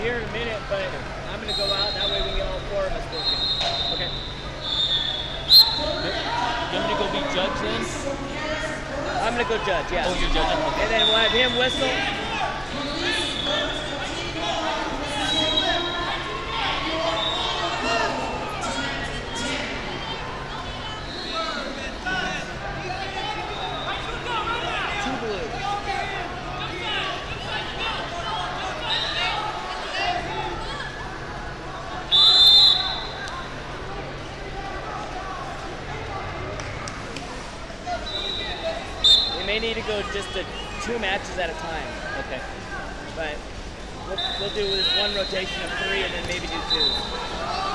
here in a minute, but I'm gonna go out. That way we can get all four of us working. Okay. You want me to go be judge then? I'm gonna go judge. Yeah. Oh, you're judging? Okay. And then we'll have him whistle. Two blues. We may need to go just to two matches at a time, Okay. but we'll, we'll do this one rotation of three and then maybe do two.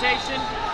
Rotation,